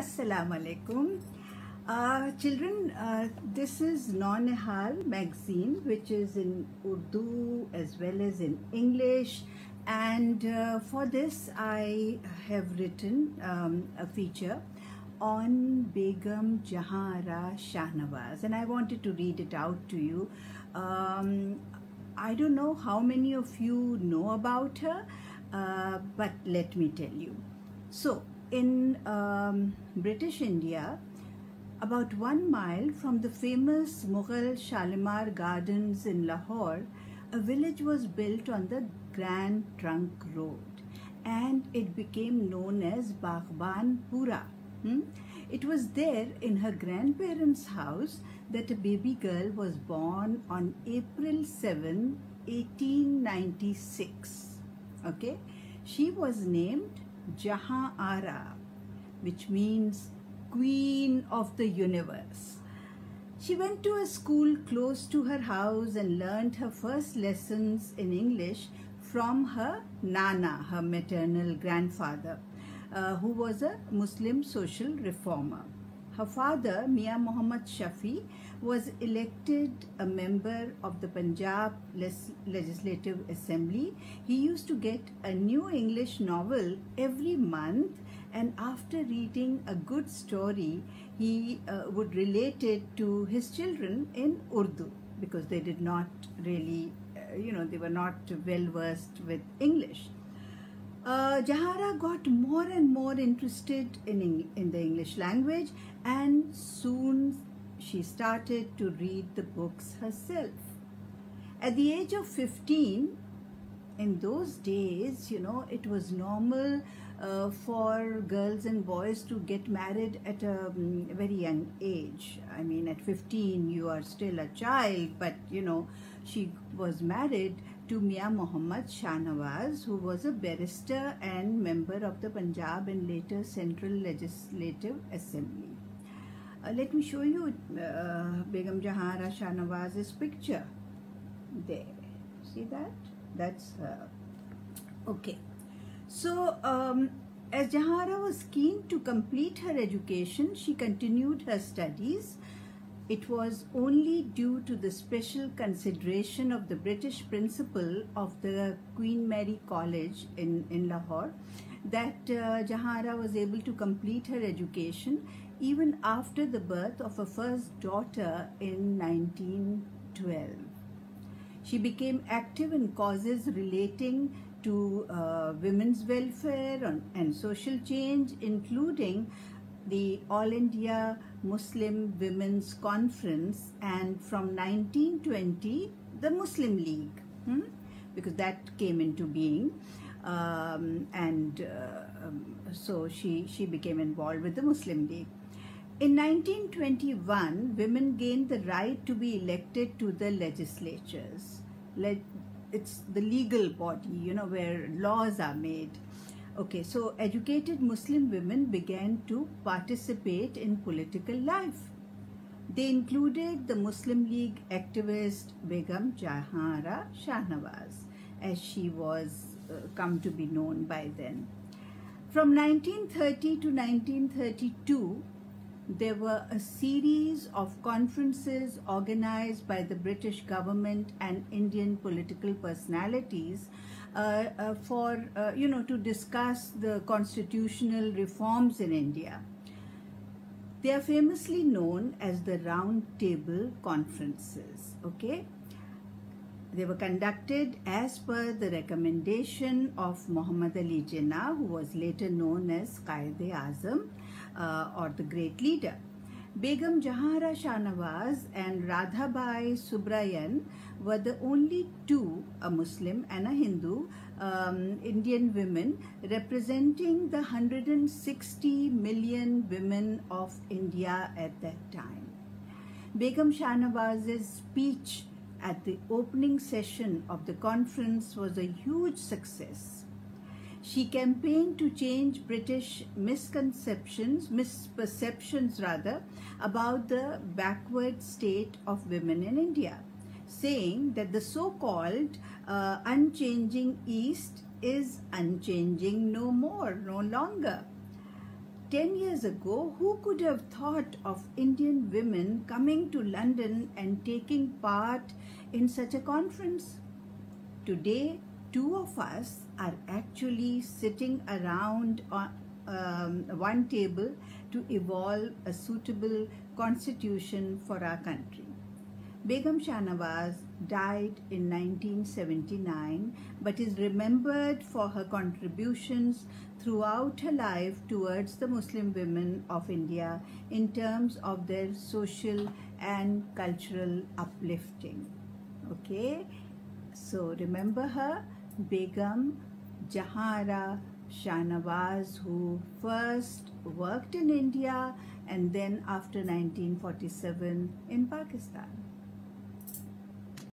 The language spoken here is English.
Assalamu alaikum. Uh, children, uh, this is Naunehal magazine, which is in Urdu as well as in English. And uh, for this, I have written um, a feature on Begum Jahanara Shahnawaz, and I wanted to read it out to you. Um, I don't know how many of you know about her, uh, but let me tell you. So, in um, British India, about one mile from the famous Mughal Shalimar Gardens in Lahore, a village was built on the Grand Trunk Road and it became known as Baghban Pura. Hmm? It was there in her grandparents' house that a baby girl was born on April 7, 1896. Okay, she was named Jahan Ara, which means Queen of the Universe. She went to a school close to her house and learned her first lessons in English from her Nana, her maternal grandfather, uh, who was a Muslim social reformer. Her father, Mian Muhammad Shafi, was elected a member of the Punjab Legislative Assembly. He used to get a new English novel every month and after reading a good story, he uh, would relate it to his children in Urdu because they did not really, uh, you know, they were not well versed with English. Uh, Jahanara got more and more interested in, in the English language and soon she started to read the books herself. At the age of 15, in those days, you know, it was normal uh, for girls and boys to get married at a um, very young age. I mean, at 15, you are still a child, but, you know, she was married to Mian Muhammad Shahnawaz, who was a barrister and member of the Punjab and later Central Legislative Assembly. Uh, let me show you uh, Begum Jahanara Shahnawaz's picture. There. See that? That's her. Okay. So, um, as Jahanara was keen to complete her education, she continued her studies it was only due to the special consideration of the British principal of the Queen Mary College in, in Lahore that uh, Jahanara was able to complete her education even after the birth of her first daughter in 1912. She became active in causes relating to uh, women's welfare and, and social change, including the All India Muslim Women's Conference and from 1920 the Muslim League hmm? because that came into being um, and uh, um, so she, she became involved with the Muslim League. In 1921, women gained the right to be elected to the legislatures. Le it's the legal body, you know, where laws are made. Okay, so educated Muslim women began to participate in political life. They included the Muslim League activist Begum Jahanara Shahnawaz, as she was uh, come to be known by then. From 1930 to 1932, there were a series of conferences organized by the British government and Indian political personalities for, uh, you know, to discuss the constitutional reforms in India. They are famously known as the Round Table Conferences, okay? They were conducted as per the recommendation of Muhammad Ali Jinnah, who was later known as Quaid-e-Azam uh, or the great leader. Begum Jahanara Shahnawaz and Radhabai Subbarayan were the only two, a Muslim and a Hindu, um, Indian women representing the 160 million women of India at that time. Begum Shahnawaz's speech at the opening session of the conference was a huge success. She campaigned to change British misconceptions, misperceptions rather, about the backward state of women in India, saying that the so-called uh, unchanging East is unchanging no more, no longer. 10 years ago, who could have thought of Indian women coming to London and taking part in such a conference? Today, two of us are actually sitting around on um, one table to evolve a suitable constitution for our country. Begum Shahnawaz died in 1979 but is remembered for her contributions throughout her life towards the Muslim women of India in terms of their social and cultural uplifting. Okay, so remember her, Begum Jahanara Shahnawaz, who first worked in India and then after 1947 in Pakistan.